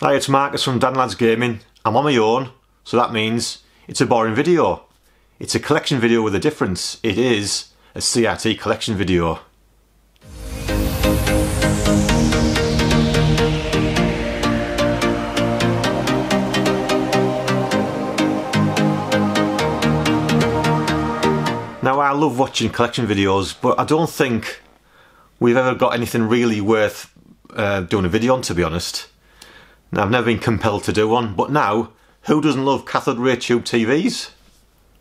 Hi, it's Marcus from Dad & Lads Gaming. I'm on my own, so that means it's a boring video. It's a collection video with a difference. It is a CRT collection video. Now I love watching collection videos, but I don't think we've ever got anything really worth uh, doing a video on, to be honest. Now, I've never been compelled to do one, but now, who doesn't love cathode ray tube TVs?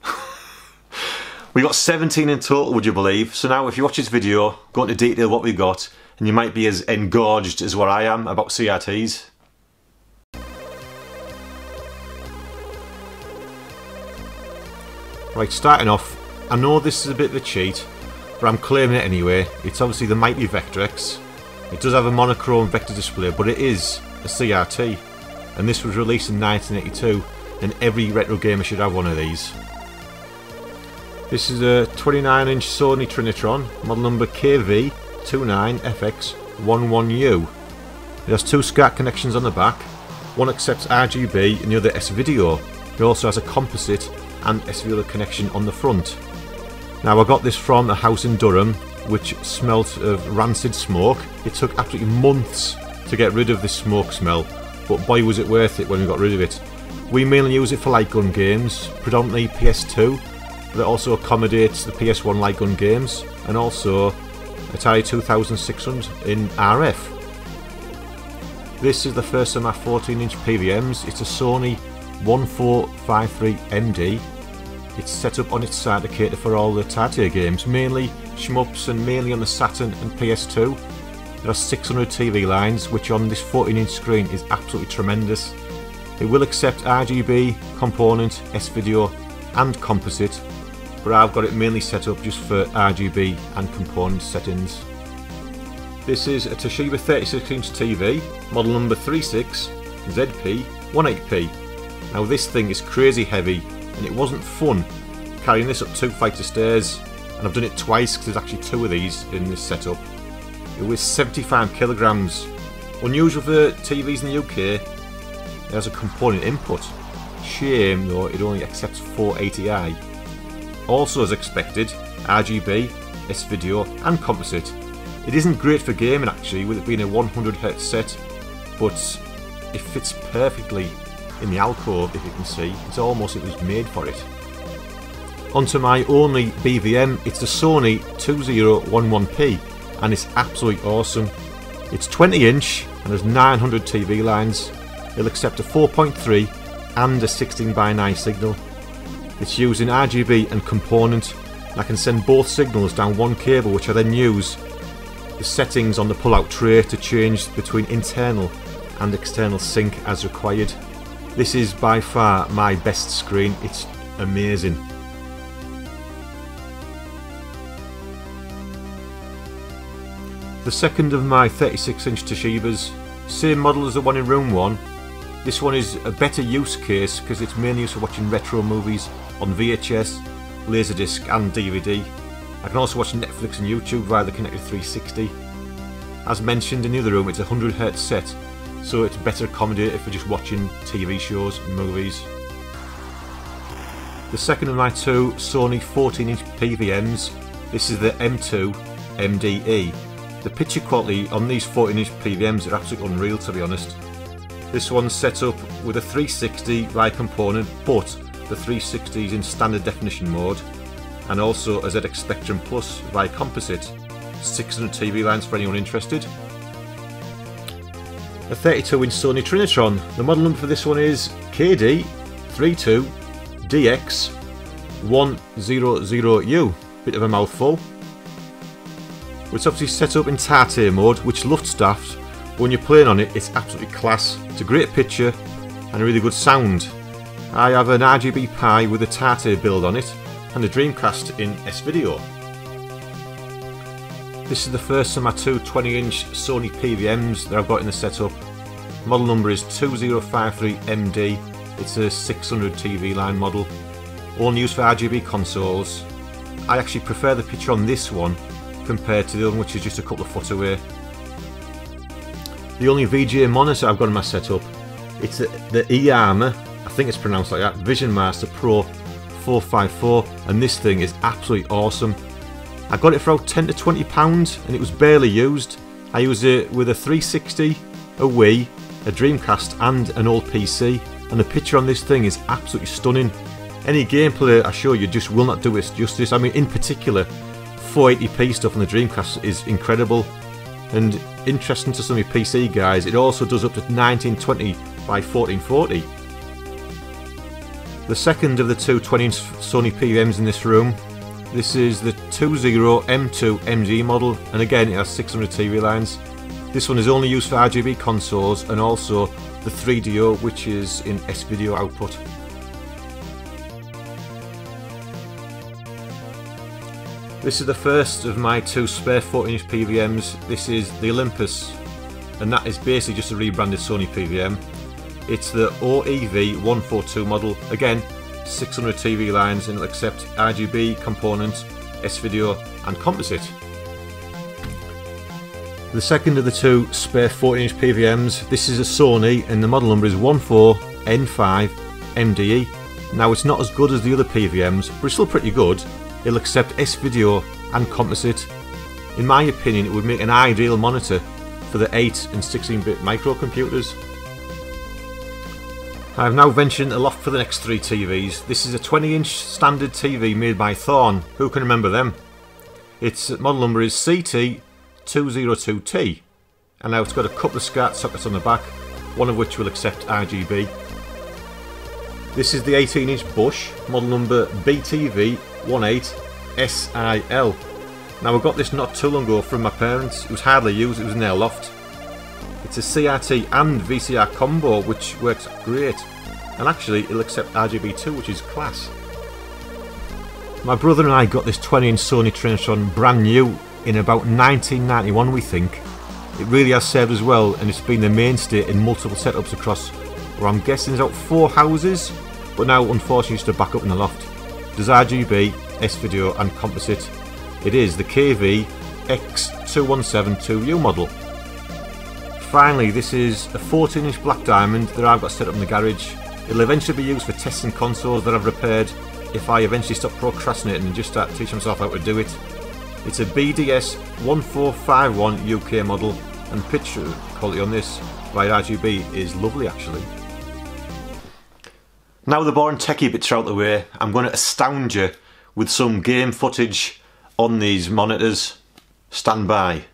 we got 17 in total, would you believe? So now, if you watch this video, go into detail what we've got, and you might be as engorged as what I am about CRTs. Right, starting off, I know this is a bit of a cheat, but I'm claiming it anyway. It's obviously the Mighty Vectrex. It does have a monochrome vector display, but it is a CRT. And this was released in 1982, and every retro gamer should have one of these. This is a 29 inch Sony Trinitron, model number KV29FX11U. It has two SCART connections on the back, one accepts RGB and the other S-Video. It also has a composite and S-Video connection on the front. Now I got this from a house in Durham which smelt of rancid smoke. It took absolutely months to get rid of the smoke smell, but boy was it worth it when we got rid of it. We mainly use it for light gun games, predominantly PS2, but it also accommodates the PS1 light gun games, and also Atari 2600 in RF. This is the first of my 14 inch PVMs, it's a Sony 1453MD it's set up on its side to cater for all the tate games, mainly shmups and mainly on the Saturn and PS2. There are 600 TV lines, which on this 14 inch screen is absolutely tremendous. It will accept RGB, component, S-Video and composite, but I've got it mainly set up just for RGB and component settings. This is a Toshiba 36 inch TV, model number 36ZP18P. Now this thing is crazy heavy and it wasn't fun carrying this up two flights of stairs and I've done it twice because there's actually two of these in this setup. It weighs 75 kilograms. Unusual for TVs in the UK, it has a component input. Shame though it only accepts 480i. Also as expected, RGB, S-Video and composite. It isn't great for gaming actually with it being a 100Hz set, but it fits perfectly in the alcove if you can see. It's almost it was made for it. Onto my only BVM, it's the Sony 2011P and it's absolutely awesome. It's 20 inch and has 900 TV lines. It'll accept a 4.3 and a 16 by 9 signal. It's using RGB and component. and I can send both signals down one cable which I then use the settings on the pull-out tray to change between internal and external sync as required. This is by far my best screen, it's amazing. The second of my 36 inch Toshibas, same model as the one in room 1. This one is a better use case because it's mainly used for watching retro movies on VHS, Laserdisc and DVD. I can also watch Netflix and YouTube via the connected 360. As mentioned in the other room, it's a 100Hz set, so it's better accommodated for just watching TV shows and movies. The second of my two Sony 14 inch PVMs, this is the M2 MDE. The picture quality on these 14 inch PVMs are absolutely unreal to be honest. This one's set up with a 360 via component, but the 360 is in standard definition mode, and also a ZX Spectrum Plus via composite, 600 TV lines for anyone interested. A 32 inch Sony Trinitron. The model number for this one is KD32DX100U. Bit of a mouthful. It's obviously set up in tate mode, which looks daft, but when you're playing on it, it's absolutely class. It's a great picture and a really good sound. I have an RGB Pi with a tate build on it, and a Dreamcast in S-Video. This is the first of my two 20 inch Sony PVMs that I've got in the setup. Model number is 2053MD, it's a 600 TV line model, all used for RGB consoles. I actually prefer the picture on this one compared to the other one which is just a couple of foot away. The only VGA monitor I've got in my setup It's the, the Iiyama, I think it's pronounced like that, Vision Master Pro 454, and this thing is absolutely awesome. I got it for about 10 to 20 pounds, and it was barely used. I used it with a 360, a Wii, a Dreamcast, and an old PC, and the picture on this thing is absolutely stunning. Any gameplay I show you just will not do it justice. I mean, in particular, 480p stuff on the Dreamcast is incredible. And interesting to some of PC guys, it also does up to 1920 by 1440. The second of the two 20-inch Sony PVMs in this room. This is the 20M2 MG model, and again it has 600 TV lines. This one is only used for RGB consoles and also the 3DO, which is in S-Video output. This is the first of my two spare 14 inch PVMs. This is the Olympus, and that is basically just a rebranded Sony PVM. It's the OEV 142 model, again 600 TV lines and it'll accept RGB, component, S-Video and composite. The second of the two spare 14 inch PVMs, this is a Sony and the model number is 14N5 MDE. Now it's not as good as the other PVMs, but it's still pretty good it'll accept S-Video and composite. In my opinion, it would make an ideal monitor for the 8 and 16-bit microcomputers. I've now ventured aloft for the next three TVs. This is a 20-inch standard TV made by Thorn. Who can remember them? Its model number is CT202T, and now it's got a couple of SCART sockets on the back, one of which will accept RGB. This is the 18-inch Bush, model number BTV 18SIL. Now I got this not too long ago from my parents. It was hardly used, it was in their loft. It's a CRT and VCR combo which works great. And actually it'll accept RGB2 which is class. My brother and I got this 20 inch Sony Trinitron brand new in about 1991 we think. It really has served us well and it's been the mainstay in multiple setups across, where I'm guessing there's about four houses, but now unfortunately just a back up in the loft. Does RGB, S-Video and composite. It is the KV X2172U model. Finally, this is a 14 inch black diamond that I've got set up in the garage. It'll eventually be used for testing consoles that I've repaired if I eventually stop procrastinating and just start teaching myself how to do it. It's a BDS 1451 UK model and picture quality on this by RGB is lovely actually. Now the boring techie bits are out the way, I'm going to astound you with some game footage on these monitors. Stand by.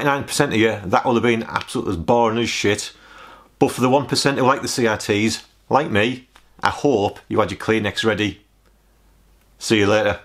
99% of you, that will have been absolutely as boring as shit. But for the 1% who like the CRTs, like me, I hope you had your Kleenex ready. See you later.